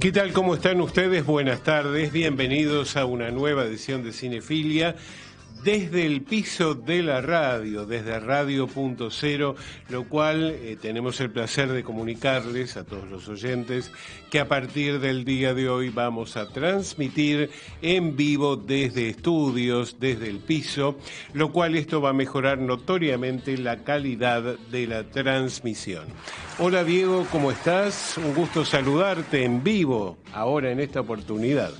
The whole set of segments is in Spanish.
¿Qué tal? ¿Cómo están ustedes? Buenas tardes. Bienvenidos a una nueva edición de Cinefilia desde el piso de la radio, desde Radio.0, lo cual eh, tenemos el placer de comunicarles a todos los oyentes que a partir del día de hoy vamos a transmitir en vivo desde estudios, desde el piso, lo cual esto va a mejorar notoriamente la calidad de la transmisión. Hola Diego, ¿cómo estás? Un gusto saludarte en vivo ahora en esta oportunidad.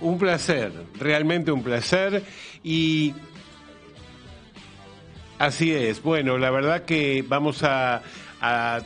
Un placer, realmente un placer. Y así es. Bueno, la verdad que vamos a,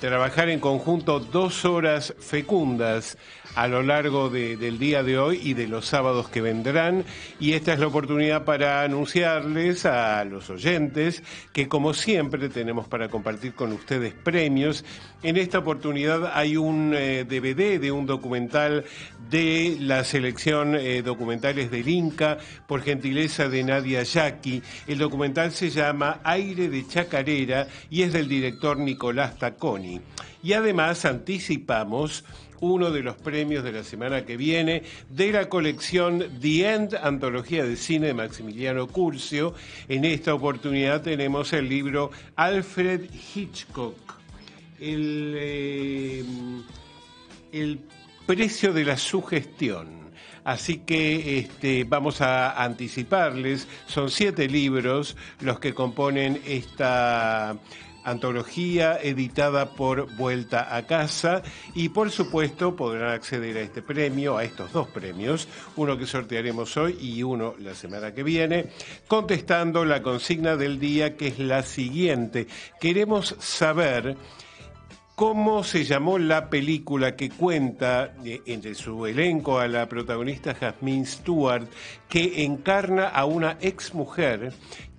trabajar en conjunto dos horas fecundas a lo largo del día de hoy y de los sábados que vendrán. Y esta es la oportunidad para anunciarles a los oyentes que como siempre tenemos para compartir con ustedes premios. En esta oportunidad hay un DVD eh, de un documental de la selección eh, documentales del Inca por gentileza de Nadia Yaqui. El documental se llama Aire de Chacarera y es del director Nicolás Tacconi. Y además anticipamos uno de los premios de la semana que viene de la colección The End, Antología de Cine de Maximiliano Curcio. En esta oportunidad tenemos el libro Alfred Hitchcock, el, eh, el precio de la sugestión. Así que este, vamos a anticiparles, son siete libros los que componen esta antología editada por Vuelta a Casa y por supuesto podrán acceder a este premio, a estos dos premios, uno que sortearemos hoy y uno la semana que viene, contestando la consigna del día que es la siguiente. Queremos saber cómo se llamó la película que cuenta eh, entre su elenco a la protagonista Jasmine Stewart, que encarna a una exmujer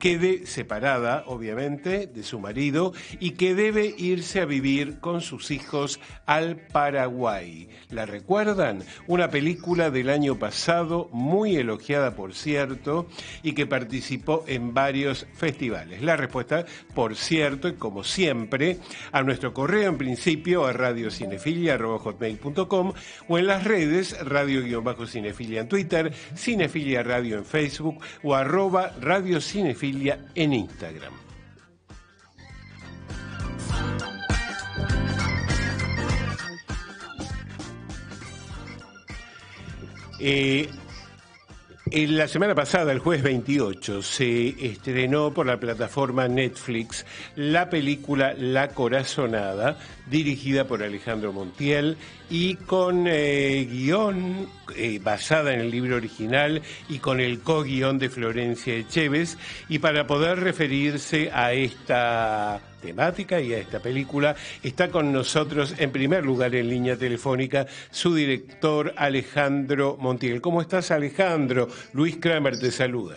quede separada, obviamente, de su marido y que debe irse a vivir con sus hijos al Paraguay. ¿La recuerdan? Una película del año pasado, muy elogiada, por cierto, y que participó en varios festivales. La respuesta, por cierto, y como siempre, a nuestro correo en principio a radiocinefilia.com o en las redes radio-cinefilia en Twitter, Cinefilia Radio en Facebook o arroba radiocinefilia en Instagram. Eh, la semana pasada, el jueves 28, se estrenó por la plataforma Netflix la película La Corazonada, dirigida por Alejandro Montiel y con eh, guion eh, basada en el libro original y con el co-guión de Florencia Echeves. Y para poder referirse a esta temática y a esta película, está con nosotros en primer lugar en línea telefónica su director Alejandro Montiel. ¿Cómo estás Alejandro? Luis Kramer te saluda.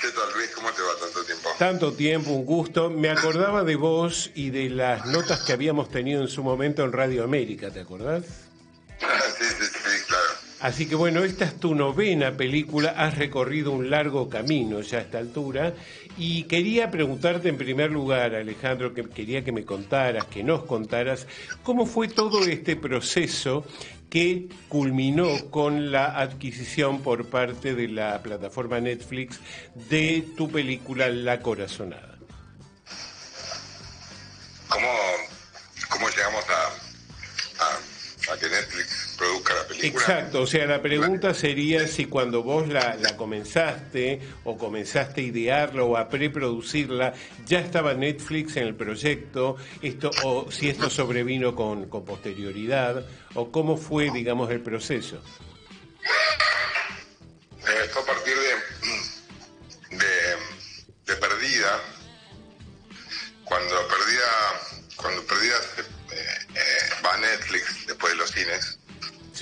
¿Qué tal Luis? ¿Cómo te va tanto tiempo? Tanto tiempo, un gusto. Me acordaba de vos y de las notas que habíamos tenido en su momento en Radio América, ¿te acordás? sí, sí, sí, claro. Así que bueno, esta es tu novena película, has recorrido un largo camino ya a esta altura y quería preguntarte en primer lugar, Alejandro, que quería que me contaras, que nos contaras, cómo fue todo este proceso que culminó con la adquisición por parte de la plataforma Netflix de tu película La Corazonada. Exacto, o sea, la pregunta sería si cuando vos la, la comenzaste o comenzaste a idearla o a preproducirla, ya estaba Netflix en el proyecto, esto o si esto sobrevino con, con posterioridad o cómo fue, digamos, el proceso? Eh, fue a partir de,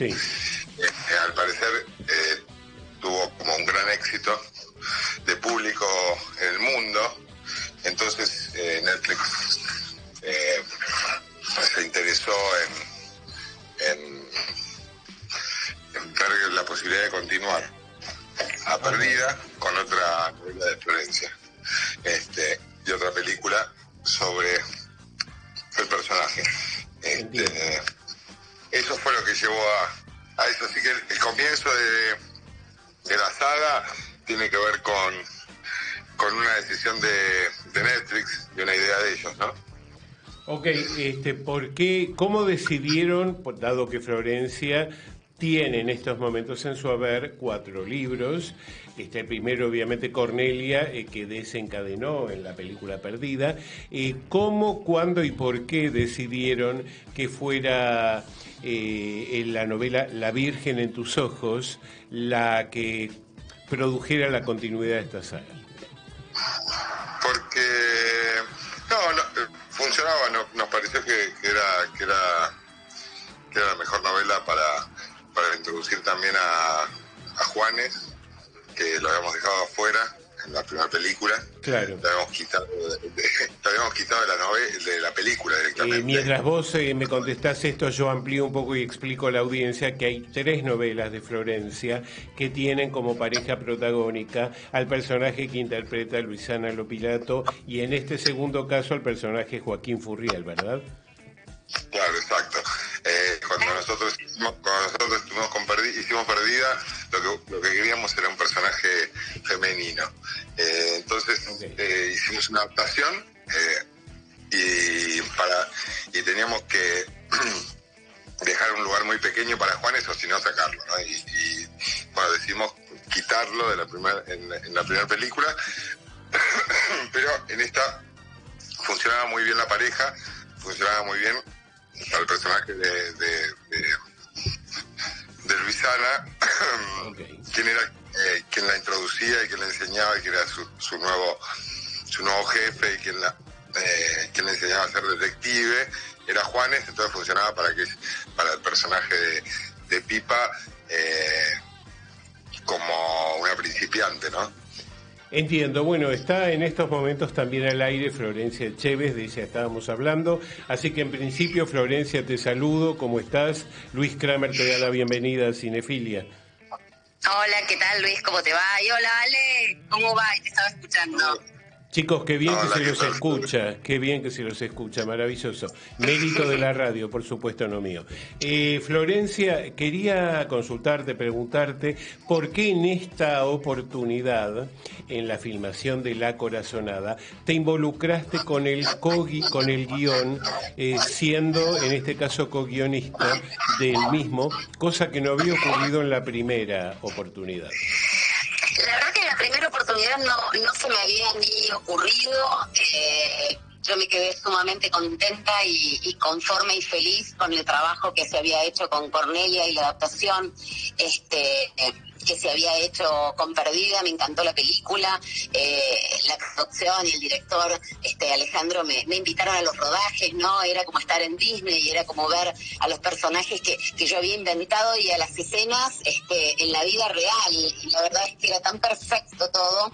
Sí. Eh, al parecer tuvo como un gran éxito de público en el mundo, entonces Netflix se interesó en en, en dar la posibilidad de continuar a perdida con otra novela de Florencia este, y otra película sobre el personaje. Este, eso, así que el, comienzo de, la saga tiene que ver con, con una decisión de, Netflix, de una idea de ellos, ¿no? Ok, este, ¿por qué, cómo decidieron, dado que Florencia tiene en estos momentos en su haber cuatro libros. Este primero, obviamente, Cornelia, eh, que desencadenó en la película Perdida. Eh, ¿Cómo, cuándo y por qué decidieron que fuera eh, en la novela La Virgen en tus ojos la que produjera la continuidad de esta saga? Porque no, no funcionaba, nos pareció que, era, que, era, introducir también a, Juanes, que lo habíamos dejado afuera en la primera película. Claro. Lo habíamos quitado de, habíamos quitado de la, novela, de la película directamente. Eh, mientras vos eh, me contestás esto, yo amplío un poco y explico a la audiencia que hay tres novelas de Florencia que tienen como pareja protagónica al personaje que interpreta Luisana Lopilato y en este segundo caso al personaje Joaquín Furriel, ¿verdad? Claro, exacto. Eh, cuando nosotros cuando nosotros estuvimos con hicimos Perdida, lo que, lo que queríamos era un personaje femenino. Eh, entonces eh, hicimos una adaptación y para y teníamos que dejar un lugar muy pequeño para Juanes o si no sacarlo. Y, bueno, decidimos quitarlo de la primera, en, en la primera película, pero en esta funcionaba muy bien la pareja, funcionaba muy bien al personaje de, de, de, Luisana, quien era eh, quien la introducía y quien la enseñaba y quien era su, su nuevo su nuevo jefe y quien la eh, quien le enseñaba a ser detective. Era Juanes entonces funcionaba para que para el personaje de, Pipa eh, como una principiante no Entiendo. Bueno, está en estos momentos también al aire Florencia Chévez, de ella estábamos hablando. Así que en principio, Florencia, te saludo. ¿Cómo estás? Luis Kramer te da la bienvenida a Cinefilia. Hola, ¿qué tal Luis? ¿Cómo te va? Y hola Ale, ¿cómo va? Te estaba escuchando. Chicos, qué bien que se los escucha, qué bien que se los escucha, maravilloso. Mérito de la radio, por supuesto, no mío. Eh, Florencia, quería consultarte, preguntarte, ¿por qué en esta oportunidad, en la filmación de La Corazonada, te involucraste con el, con el guion, eh, siendo en este caso co-guionista del mismo, cosa que no había ocurrido en la primera oportunidad? No, no se me había ni ocurrido. Eh, yo me quedé sumamente contenta y, conforme y feliz con el trabajo que se había hecho con Cornelia y la adaptación. Este, que se había hecho con Perdida, me encantó la película, eh, la producción y el director este Alejandro me, invitaron a los rodajes, ¿no? Era como estar en Disney y era como ver a los personajes que, que yo había inventado y a las escenas este, en la vida real. Y la verdad es que era tan perfecto todo.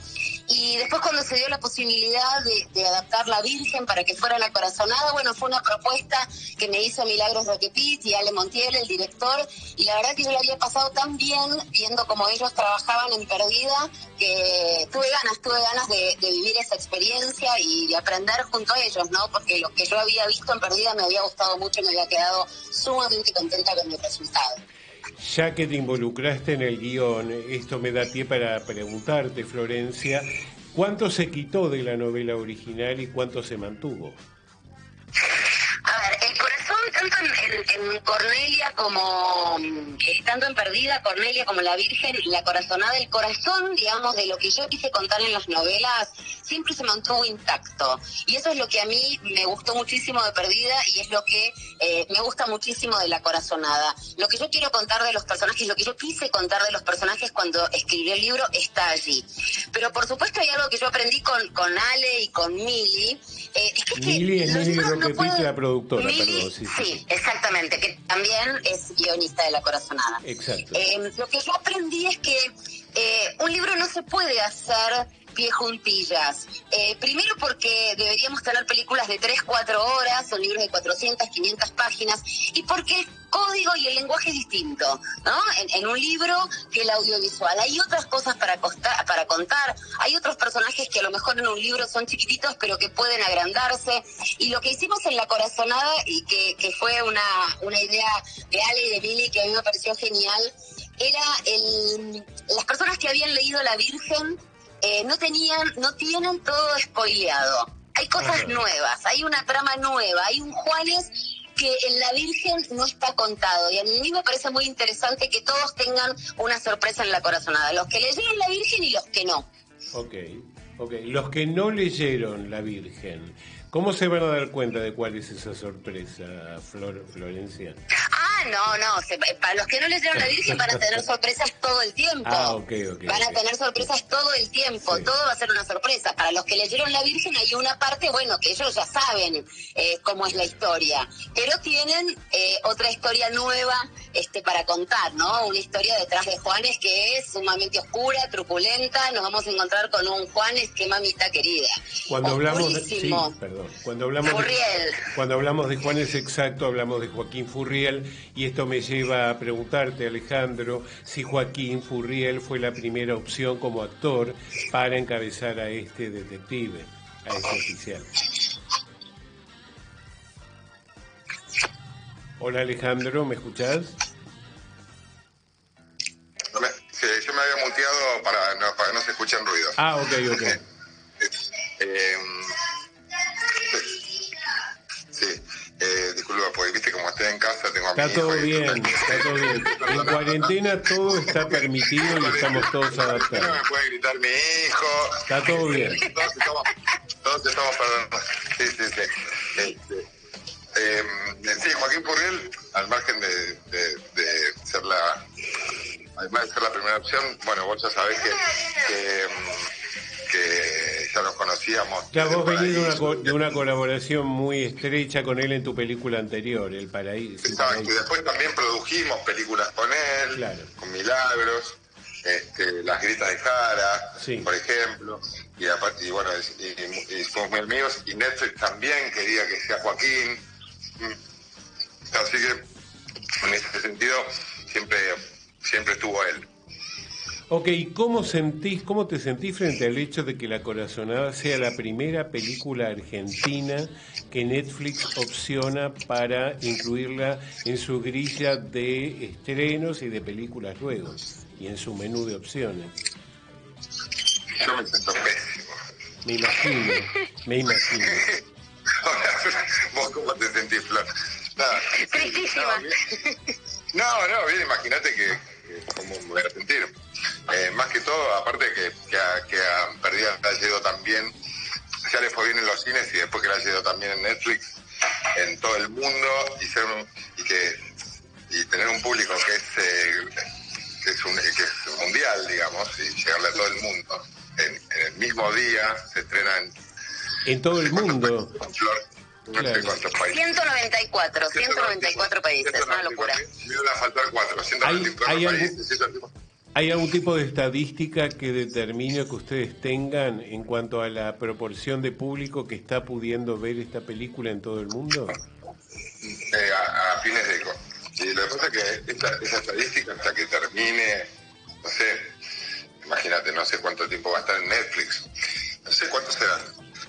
Y después cuando se dio la posibilidad de, adaptar La Virgen para que fuera la corazonada, bueno, fue una propuesta que me hizo Milagros Roquepit y Ale Montiel, el director, y la verdad que yo lo había pasado tan bien viendo como ellos trabajaban en Perdida, que tuve ganas, tuve ganas de, vivir esa experiencia y de aprender junto a ellos, ¿no? Porque lo que yo había visto en Perdida me había gustado mucho y me había quedado sumamente contenta con el resultado. Ya que te involucraste en el guion, esto me da pie para preguntarte, Florencia, ¿cuánto se quitó de la novela original y cuánto se mantuvo? Tanto en, Cornelia como, estando en Perdida, Cornelia como la Virgen, la corazonada, el corazón, digamos, de lo que yo quise contar en las novelas, siempre se mantuvo intacto. Y eso es lo que a mí me gustó muchísimo de Perdida y es lo que eh, me gusta muchísimo de la corazonada. Lo que yo quiero contar de los personajes, lo que yo quise contar de los personajes cuando escribí el libro está allí. Pero por supuesto hay algo que yo aprendí con, con Ale y con Mili. Eh, es que Mili es Mili la productora, perdón. sí. sí exactamente, que también es guionista de La Corazonada. Exacto. Eh, lo que yo aprendí es que eh, un libro no se puede hacer pie juntillas. Eh, primero porque deberíamos tener películas de 3, 4 horas, son libros de 400, 500 páginas, y porque el código y el lenguaje es distinto, ¿no? En, un libro que el audiovisual. Hay otras cosas para, para contar, hay otros personajes que a lo mejor en un libro son chiquititos, pero que pueden agrandarse. Y lo que hicimos en La Corazonada, y que, que fue una, una idea de Ale y de Billy, que a mí me pareció genial, era el, las personas que habían leído La Virgen eh, no tenían, no tienen todo spoileado. Hay cosas nuevas, hay una trama nueva, hay un Juanes que en La Virgen no está contado. Y a mí me parece muy interesante que todos tengan una sorpresa en la corazonada. Los que leyeron La Virgen y los que no. Ok, ok. Los que no leyeron La Virgen, ¿cómo se van a dar cuenta de cuál es esa sorpresa, Flor, Florencia? no, no. para los que no leyeron la Virgen van a tener sorpresas todo el tiempo. Ah, van a tener sorpresas todo el tiempo. Todo va a ser una sorpresa. Para los que leyeron la Virgen hay una parte, bueno, que ellos ya saben eh, cómo es la historia. Pero tienen eh, otra historia nueva este, para contar, ¿no? Una historia detrás de Juanes que es sumamente oscura, truculenta. Nos vamos a encontrar con un Juanes que mamita querida. Cuando hablamos de, sí, perdón. Cuando hablamos Furriel. cuando hablamos de Juanes exacto, hablamos de Joaquín Furriel y esto me lleva a preguntarte, Alejandro, si Joaquín Furriel fue la primera opción como actor para encabezar a este detective, a este oficial. Hola Alejandro, ¿me escuchás? sí, yo me había muteado para, no, para que no se escuchen ruidos. Ah, ok, ok. en casa, tengo a Está todo bien, está todo bien. En cuarentena todo está permitido y estamos todos adaptados. No me puede gritar mi hijo. Está todo bien. Todos estamos, todos estamos perdonados. Sí, sí, sí. Este, eh, sí, Joaquín Purriel, al margen de, de, de, ser la, además de ser la primera opción, bueno, vos ya sabés que, que que ya nos conocíamos. Claro, vos venís de una, colaboración muy estrecha con él en tu película anterior, El Paraíso. Exacto, y después también produjimos películas con él, con Milagros, este, Las Gritas de Jara, por ejemplo, y, y bueno, y, fuimos muy amigos, y Netflix también quería que sea Joaquín. Mm. Así que, en ese sentido, siempre, siempre estuvo él. Ok, ¿cómo sentís, cómo te sentís frente al hecho de que La Corazonada sea la primera película argentina que Netflix opciona para incluirla en su grilla de estrenos y de películas luego y en su menú de opciones? Yo me siento pésimo. Me imagino, me imagino. ¿Vos cómo te sentís, Flor? Tristísima. No, no, bien, imagínate que, cómo me voy a sentir. Eh, más que todo, aparte que, que, a, que a Perdida ha llegado también, ya le fue bien en los cines y después que la ha llegado también en Netflix, en todo el mundo y ser y que y tener un público que es eh, que es, un, que es mundial, digamos, y llegarle a todo el mundo. En, el mismo día se estrena en, en todo el mundo. Claro. 194, 194 países, es una locura. Me a faltar 4, 194 países. ¿Hay algún tipo de estadística que determine que ustedes tengan en cuanto a la proporción de público que está pudiendo ver esta película en todo el mundo? Eh, a, fines de... Y lo que pasa es que esa, estadística hasta que termine, no sé, imagínate, no sé cuánto tiempo va a estar en Netflix, no sé cuánto será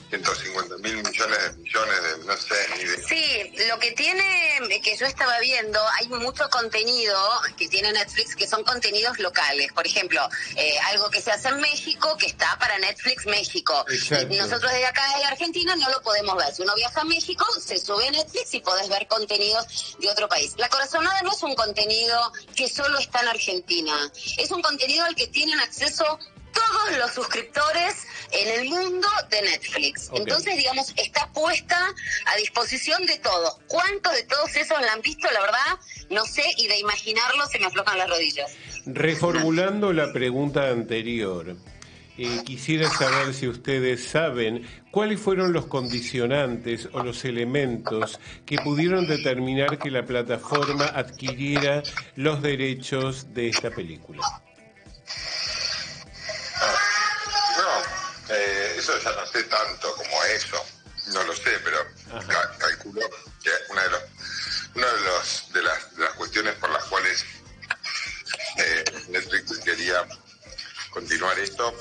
150 mil millones de millones de, no sé, ni de... Sí, lo que tiene, que yo estaba viendo, hay mucho contenido que tiene Netflix que son contenidos locales. Por ejemplo, eh, algo que se hace en México que está para Netflix México. Nosotros desde acá de Argentina no lo podemos ver. Si uno viaja a México, se sube a Netflix y podés ver contenidos de otro país. La Corazonada no es un contenido que solo está en Argentina. Es un contenido al que tienen acceso todos los suscriptores en el mundo de Netflix. Entonces, digamos, está puesta a disposición de todos. ¿Cuántos de todos esos la han visto? La verdad, no sé, y de imaginarlo se me aflojan las rodillas. Reformulando la pregunta anterior, eh, quisiera saber si ustedes saben cuáles fueron los condicionantes o los elementos que pudieron determinar que la plataforma adquiriera los derechos de esta película. Eso ya no sé tanto como eso, no lo sé, pero calculo que una de, los, una de, los, de, las, de las cuestiones por las cuales eh, Netflix quería continuar esto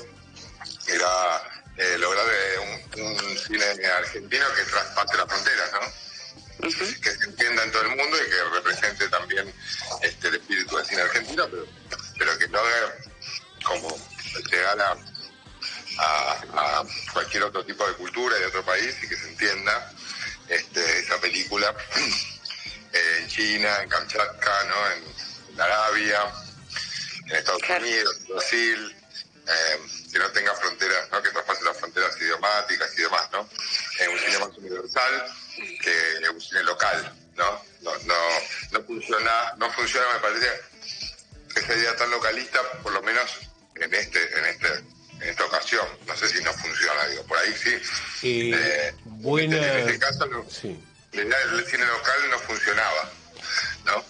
era eh, lograr eh, un, cine argentino que traspase las fronteras, ¿no? Que se entienda en todo el mundo y que represente también este, el espíritu del cine argentino, pero, pero que haga como llegar a, a, cualquier otro tipo de cultura de otro país y que se entienda este, esa película en China, en Kamchatka, ¿no? en Arabia, en Estados Unidos, en Brasil, eh, que no tenga fronteras, ¿no? que traspase las fronteras idiomáticas y demás, ¿no? un cine más universal que un cine local, ¿no? No, no, no funciona, no funciona, me parece, esa idea tan localista, por lo menos en este, en este, en esta ocasión. No sé si no funciona, digo, por ahí sí. Eh, eh, buena... En este caso, sí. del cine local no funcionaba, ¿no?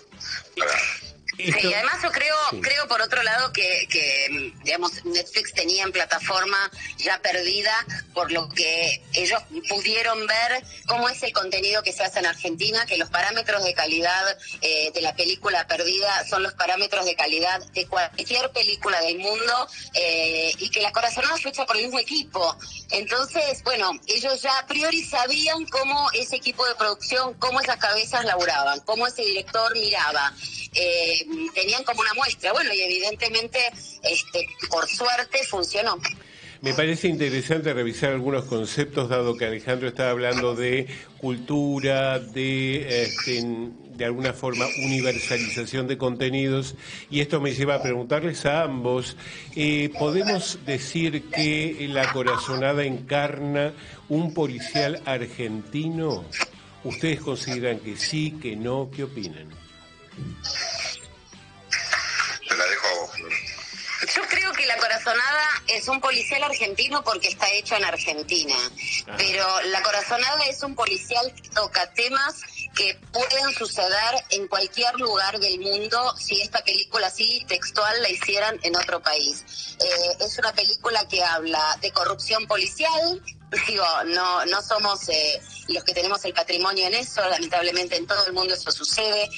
Sí, además yo creo, creo por otro lado que, que, digamos, Netflix tenía en plataforma ya perdida, por lo que ellos pudieron ver cómo es el contenido que se hace en Argentina, que los parámetros de calidad eh, de la película perdida son los parámetros de calidad de cualquier película del mundo eh, y que la corazonada fue hecha por el mismo equipo. Entonces, bueno, ellos ya a priori sabían cómo ese equipo de producción, cómo esas cabezas laburaban, cómo ese director miraba. Eh, tenían como una muestra. Bueno, y evidentemente, este, por suerte, funcionó. Me parece interesante revisar algunos conceptos, dado que Alejandro estaba hablando de cultura, de, este, de alguna forma, universalización de contenidos, y esto me lleva a preguntarles a ambos, eh, ¿podemos decir que La Corazonada encarna un policial argentino? ¿Ustedes consideran que sí, que no? ¿Qué opinan? Corazonada es un policial argentino porque está hecho en Argentina, pero La Corazonada es un policial que toca temas que pueden suceder en cualquier lugar del mundo si esta película así textual la hicieran en otro país. Eh, es una película que habla de corrupción policial, digo, no, no somos eh, los que tenemos el patrimonio en eso, lamentablemente en todo el mundo eso sucede.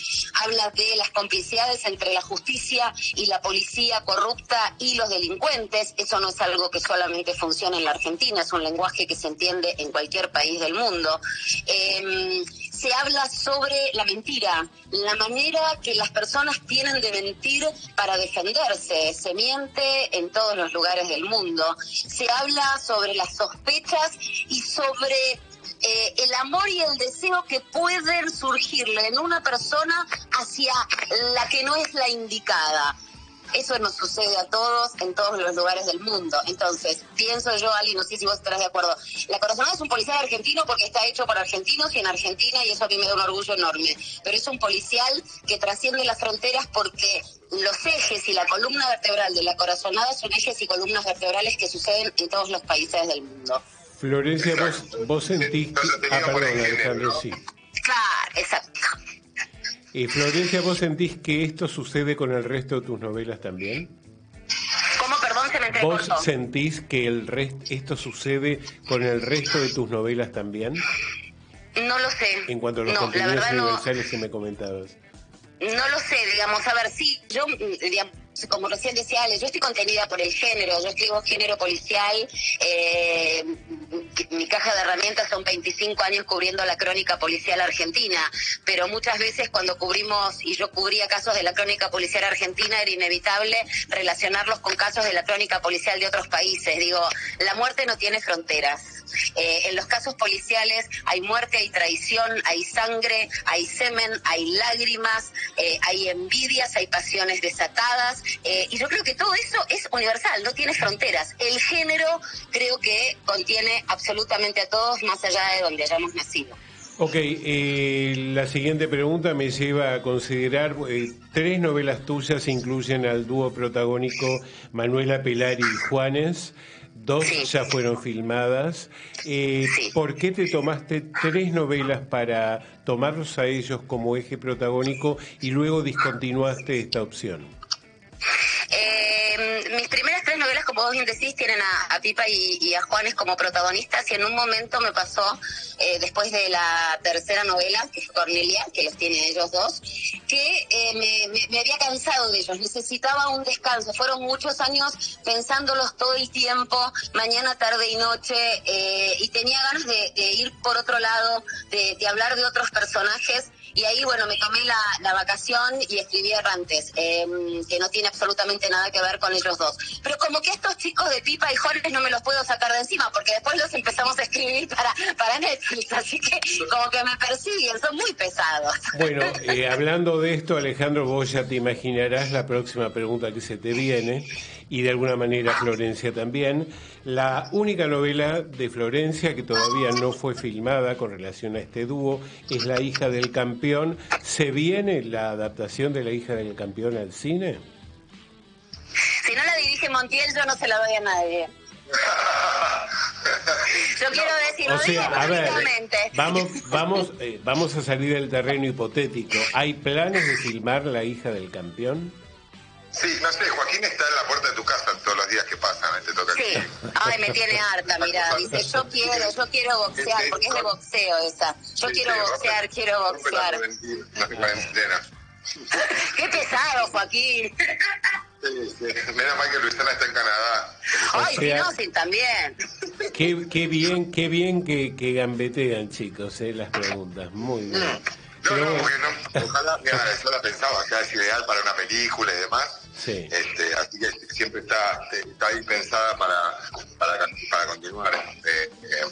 Habla de las complicidades entre la justicia y la policía corrupta y los delincuentes. Eso no es algo que solamente funciona en la Argentina, es un lenguaje que se entiende en cualquier país del mundo. Em, se habla sobre la mentira, la manera que las personas tienen de mentir para defenderse. Se miente en todos los lugares del mundo. Se habla sobre las y sobre eh, el amor y el deseo que pueden surgirle en una persona hacia la que no es la indicada. Eso nos sucede a todos en todos los lugares del mundo. Entonces, pienso yo, Ali, no sé si vos estarás de acuerdo. La Corazonada es un policial argentino porque está hecho por argentinos y en Argentina, y eso a mí me da un orgullo enorme. Pero es un policial que trasciende las fronteras porque los ejes y la columna vertebral de la Corazonada son ejes y columnas vertebrales que suceden en todos los países del mundo. Florencia, vos, vos sentís... Ah, perdón, Alejandro, sí. Claro, exacto. Y Florencia, ¿vos sentís que esto sucede con el resto de tus novelas también? ¿Cómo, perdón, se me ¿Vos sentís que el esto sucede con el resto de tus novelas también? No lo sé. En cuanto a los contenidos universales que me comentabas. No lo sé, digamos, a ver, sí, yo, digamos, como recién decía Ale, yo estoy contenida por el género, yo escribo género policial, eh, mi caja de herramientas son 25 años cubriendo la crónica policial argentina, pero muchas veces cuando cubrimos, y yo cubría casos de la crónica policial argentina, era inevitable relacionarlos con casos de la crónica policial de otros países. Digo, la muerte no tiene fronteras. Eh, en los casos policiales hay muerte, hay traición, hay sangre, hay semen, hay lágrimas, eh, hay envidias, hay pasiones desatadas, eh, y yo creo que todo eso es universal, no tiene fronteras. El género creo que contiene absolutamente a todos, más allá de donde hayamos nacido. Ok, eh, la siguiente pregunta me lleva a considerar, eh, tres novelas tuyas incluyen al dúo protagónico Manuela Pelari y Juanes, dos ya fueron filmadas. ¿Por qué te tomaste tres novelas para tomarlos a ellos como eje protagónico y luego discontinuaste esta opción? mis primeras tres novelas como vos bien decís, tienen a, Pipa y, a Juanes como protagonistas y en un momento me pasó, eh, después de la tercera novela, que es Cornelia, que los tiene ellos dos, que eh, me, había cansado de ellos, necesitaba un descanso. Fueron muchos años pensándolos todo el tiempo, mañana, tarde y noche, eh, y tenía ganas de, ir por otro lado, de hablar de otros personajes y ahí, bueno, me tomé la, vacación y escribí Errantes, em, que no tiene absolutamente nada que ver con ellos dos. Pero como que estos chicos de Pipa y Jorge no me los puedo sacar de encima, porque después los empezamos a escribir para, para Netflix, así que como que me persiguen, son muy pesados. Bueno, eh, hablando de esto, Alejandro, vos ya te imaginarás la próxima pregunta que se te viene, y de alguna manera Florencia también. La única novela de Florencia que todavía no fue filmada con relación a este dúo es La hija del campeón. ¿Se viene la adaptación de La hija del campeón al cine? Si no la dirige Montiel, yo no se la doy a nadie. Yo quiero decirlo o vamos, vamos, eh, vamos a salir del terreno hipotético. ¿Hay planes de filmar La hija del campeón? Sí, no sé, Joaquín está en la puerta de tu casa todos los días que pasan, te toca Sí, ay, me tiene harta, mira, dice, yo quiero, yo quiero boxear, porque es de boxeo esa. Yo quiero boxear, quiero boxear. Qué pesado, Joaquín. Sí, sí. Menos mal que Luisana está en Canadá. Ay, sea, también. Qué, qué bien, qué bien que, que gambetean, chicos, eh, las preguntas. Muy bien. Mm. No, no, porque no, ojalá, mira, yo la pensaba, que es ideal para una película y demás. Sí. Este, así que siempre está, está ahí pensada para, para, para continuar eh, eh,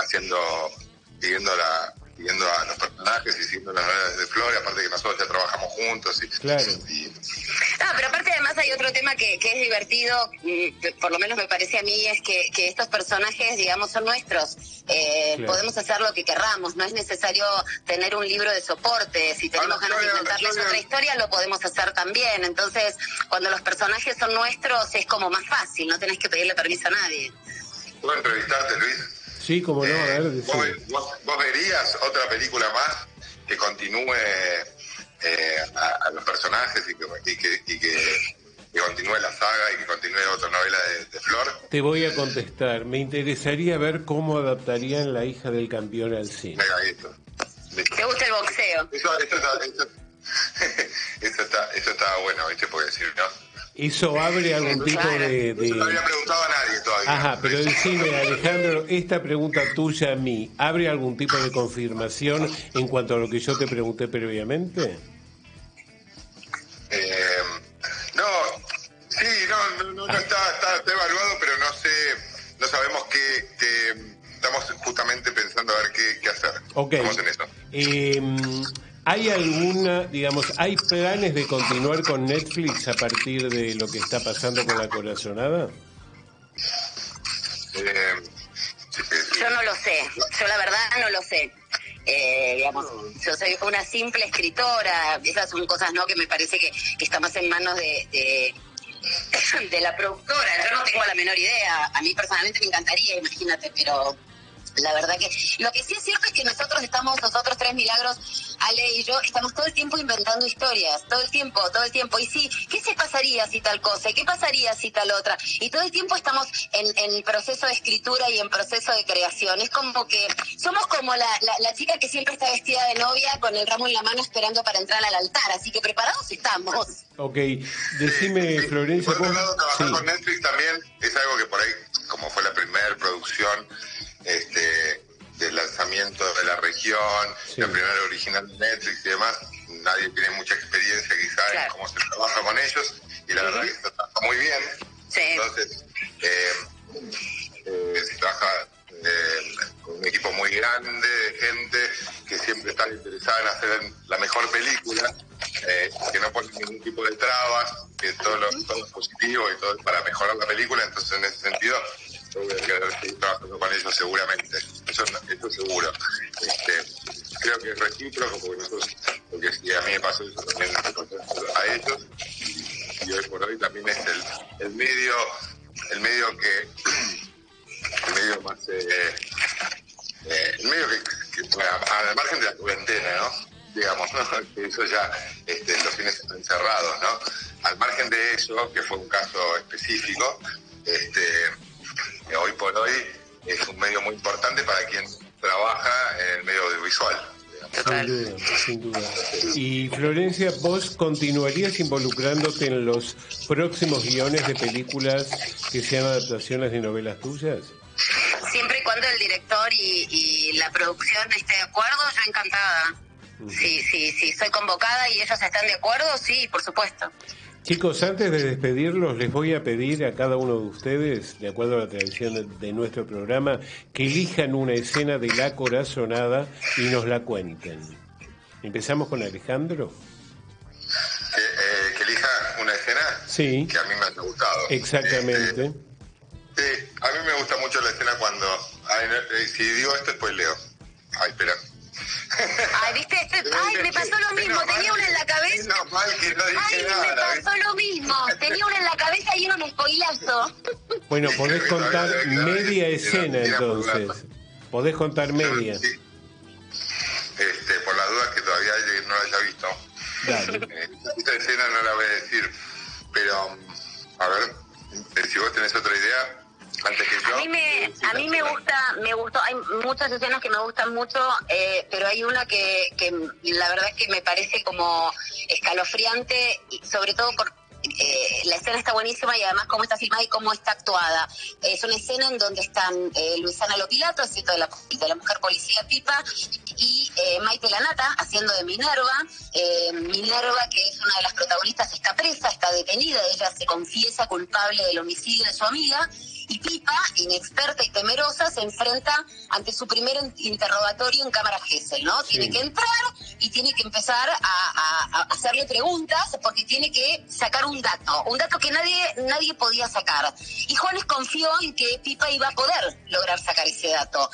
haciendo, siguiendo la, siguiendo a los personajes y siguiendo las novedades de Flor, aparte que nosotros ya trabajamos juntos. Y, claro. Ah, pero aparte además hay otro tema que, que es divertido, mm, por lo menos me parece a mí, es que, que estos personajes, digamos, son nuestros. Eh, Podemos hacer lo que querramos, no es necesario tener un libro de soporte. Si tenemos ganas de inventarles otra historia, lo podemos hacer también. Entonces, cuando los personajes son nuestros, es como más fácil, no tenés que pedirle permiso a nadie. ¿Puedo entrevistarte, Luis? Sí, como no, a ver. Eh, ¿vos, verías otra película más que continúe eh, a, los personajes y que, y que, continúe la saga y que continúe otra novela de, Flor? Te voy a contestar. Me interesaría ver cómo adaptarían La hija del campeón al cine. ¿Te gusta el boxeo? Eso, eso, eso, eso, está, eso está bueno, ¿viste? Porque decir, ¿no? Eso abre algún tipo de, no había preguntado a nadie todavía. Ajá, pero decime, Alejandro, esta pregunta tuya a mí, ¿abre algún tipo de confirmación en cuanto a lo que yo te pregunté previamente? Eh, no, sí, no, no, está, está, evaluado, pero no sé, no sabemos qué, estamos justamente pensando a ver qué, qué hacer. Ok. Estamos en eso. Eh, ¿Hay alguna, digamos, hay planes de continuar con Netflix a partir de lo que está pasando con la corazonada? Eh, yo no lo sé, yo la verdad no lo sé. Eh, digamos, yo soy una simple escritora, esas son cosas no que me parece que, que está más en manos de, de, de la productora. Yo no tengo la menor idea. A mí personalmente me encantaría, imagínate, pero la verdad que lo que sí es cierto es que nosotros estamos, nosotros tres milagros, Ale y yo, estamos todo el tiempo inventando historias, todo el tiempo, todo el tiempo. Y sí, ¿qué se pasaría si tal cosa? ¿Qué pasaría si tal otra? Y todo el tiempo estamos en, en proceso de escritura y en proceso de creación. Es como que somos como la, la, chica que siempre está vestida de novia con el ramo en la mano esperando para entrar al altar. Así que preparados estamos. Ok, decime, Florencia. Por otro lado, trabajar con Netflix también es algo que por ahí, como fue la primera producción, este, del lanzamiento de la región, la primera original de Netflix y demás. Nadie tiene mucha experiencia quizá en cómo se trabaja con ellos y la verdad que se trabaja muy bien. Entonces, eh, eh, se trabaja eh, con un equipo muy grande de gente que siempre está interesada en hacer la mejor película, que no pone ningún tipo de trabas, que todo, lo, todo es positivo y todo es para mejorar la película. Entonces, en ese sentido, voy a seguir trabajando con ellos seguramente, eso, eso seguro. Este, creo que es recíproco porque nosotros, porque si a mí me pasó eso también a ellos y, hoy por hoy también es el, el medio, el medio que, el medio más, eh, eh, el medio que, que al margen de la cuarentena, ¿no? digamos, ¿no? que eso ya este, los fines están cerrados, ¿no? Al margen de eso, que fue un caso específico, este, hoy por hoy es un medio muy importante para quien trabaja en el medio audiovisual. Sin duda, sin duda. Y Florencia, ¿vos continuarías involucrándote en los próximos guiones de películas que sean adaptaciones de novelas tuyas? Siempre y cuando el director y, la producción esté de acuerdo, yo encantada. Sí, sí, sí, soy convocada y ellos están de acuerdo, sí, por supuesto. Chicos, antes de despedirlos, les voy a pedir a cada uno de ustedes, de acuerdo a la tradición de, nuestro programa, que elijan una escena de la corazonada y nos la cuenten. Empezamos con Alejandro. ¿Que, eh, que elija una escena sí. que a mí me ha gustado. Exactamente. Eh, sí, a mí me gusta mucho la escena cuando... Eh, si digo esto, después leo. Ay, espera. Ay, viste, ay, me pasó lo mismo, tenía una en la cabeza. Ay, me pasó lo mismo, tenía una en la cabeza y uno me spoilazo. Bueno, podés contar media escena entonces. Podés contar media. Este, por las dudas que todavía no la haya visto. Eh, esta escena no la voy a decir, pero a ver, si vos tenés otra idea, a mí me, a mí me gusta, me gustó, hay muchas escenas que me gustan mucho, eh, pero hay una que, que la verdad es que me parece como escalofriante, sobre todo por eh, la escena está buenísima y además cómo está filmada y cómo está actuada. Es una escena en donde están eh, Luisana Lopilato haciendo de la, de la mujer policía Pipa y eh, Maite Lanata haciendo de Minerva. Eh, Minerva, que es una de las protagonistas, está presa, está detenida, ella se confiesa culpable del homicidio de su amiga y Pipa, inexperta y temerosa, se enfrenta ante su primer interrogatorio en cámara Gesell, ¿no? Tiene que entrar y tiene que empezar a, hacerle preguntas porque tiene que sacar un dato, un dato que nadie, nadie podía sacar. Y Juanes confió en que Pipa iba a poder lograr sacar ese dato.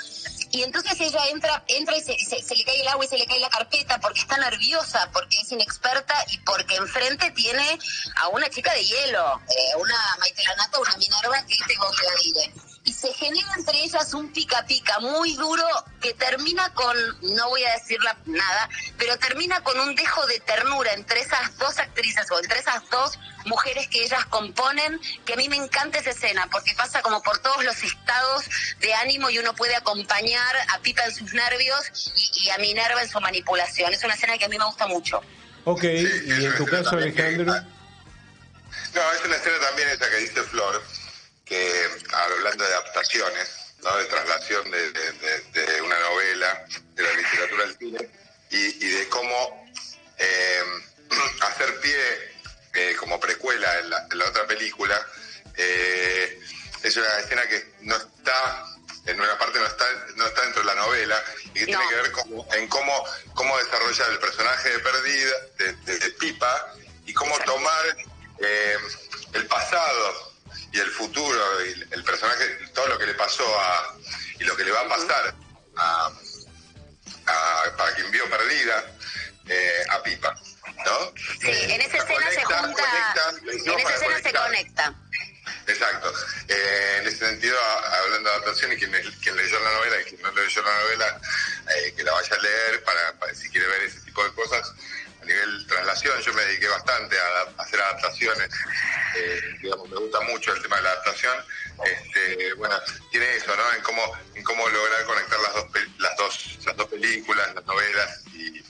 Y entonces ella entra, entra y se, le cae el agua y se le cae la carpeta porque está nerviosa, porque es inexperta y porque enfrente tiene a una chica de hielo, eh, una Maite Lanata, una Minerva que te voy a dire y se genera entre ellas un pica pica muy duro que termina con, no voy a decir nada, pero termina con un dejo de ternura entre esas dos actrices o entre esas dos mujeres que ellas componen, que a mí me encanta esa escena porque pasa como por todos los estados de ánimo y uno puede acompañar a Pipa en sus nervios y, a Minerva en su manipulación. Es una escena que a mí me gusta mucho. Ok, y en tu caso Alejandro. No, es una escena también esa que dice Flor que hablando de adaptaciones, ¿no? de traslación de, una novela, de la literatura al cine, y, de cómo eh, hacer pie eh, como precuela en la, otra película, eh, es una escena que no está, en una parte no está, no está dentro de la novela, y que tiene que ver en cómo, cómo desarrollar el personaje de Perdida, de, Pipa, y cómo tomar el pasado y el futuro, y el personaje, todo lo que le pasó a, y lo que le va a pasar a, para quien vio perdida, eh, a Pipa. ¿No? Sí, en esa escena se junta, en esa escena se conecta. Exacto. Eh, en ese sentido, hablando de adaptación, y quien, quien, leyó la novela y quien no leyó la novela, eh, que la vaya a leer para, para, si quiere ver ese tipo de cosas, a nivel traslación, yo me dediqué bastante a, hacer adaptaciones, eh, digamos, me gusta mucho el tema de la adaptación, este, bueno, tiene eso, ¿no? En cómo, en cómo lograr conectar las dos, las dos, las dos películas, las novelas y,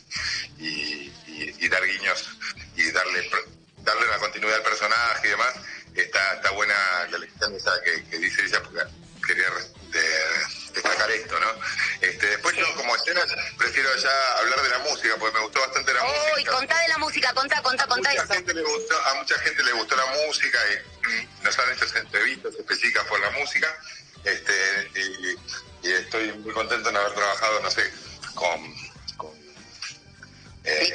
dar guiños y darle, darle una continuidad al personaje y demás. Está, está buena la lección esa que dice ella, porque quería destacar esto, ¿no? Este, después yo como escena prefiero ya hablar de la música, porque me gustó bastante la música. Uy, contá de la música, contá, contá, contá a mucha Gente le gustó, a mucha gente le gustó la música y nos han hecho entrevistas específicas por la música. Este, y, estoy muy contento en haber trabajado, no sé, con, con eh,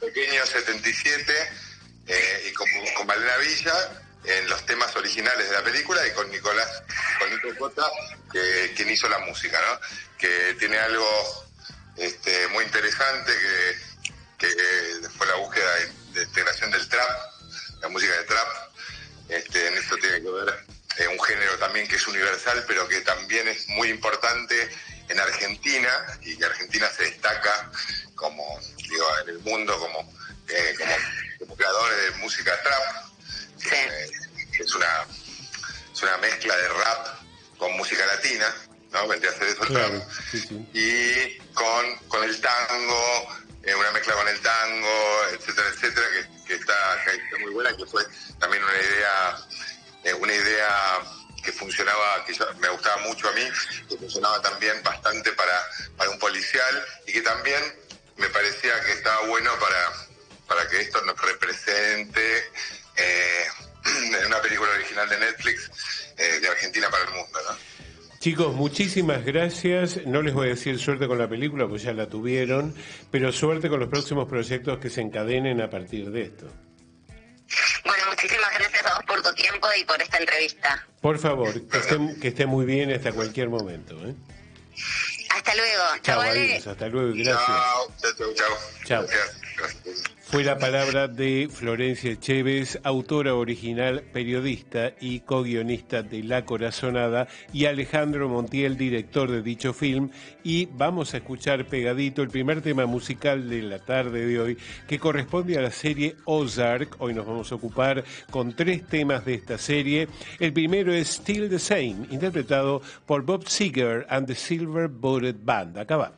Pequeño 77 eh, y con, con Villa en los temas originales de la película y con Nicolás, con Nico Cota, que, quien hizo la música, ¿no? Que tiene algo este, muy interesante que, que fue la búsqueda de, integración del trap, la música de trap. Este, en esto tiene que ver eh, un género también que es universal, pero que también es muy importante en Argentina y que Argentina se destaca como, digo, en el mundo como, eh, como, como creadores de música trap es una es una mezcla de rap con música latina, ¿no? Vendría a ser eso Y con, con el tango, eh, una mezcla con el tango, etcétera, etcétera, que, está, muy buena, que fue también una idea, eh, una idea que funcionaba, que me gustaba mucho a mí, que funcionaba también bastante para, para un policial y que también me parecía que estaba bueno para, para que esto nos represente eh, en una original de Netflix eh, de Argentina para el mundo. Chicos, muchísimas gracias. No les voy a decir suerte con la película, pues ya la tuvieron, pero suerte con los próximos proyectos que se encadenen a partir de esto. Bueno, muchísimas gracias a vos por tu tiempo y por esta entrevista. Por favor, que esté, que esté muy bien hasta cualquier momento. ¿eh? Hasta luego. Chao, Hasta luego y gracias. Chao, chao, chao. Chao. Fue la palabra de Florencia Chévez, autora original, periodista y co-guionista de La Corazonada, y Alejandro Montiel, director de dicho film. Y vamos a escuchar pegadito el primer tema musical de la tarde de hoy, que corresponde a la serie Ozark. Hoy nos vamos a ocupar con tres temas de esta serie. El primero es Still the Same, interpretado por Bob Seger and the Silver Boated Band. Acá va.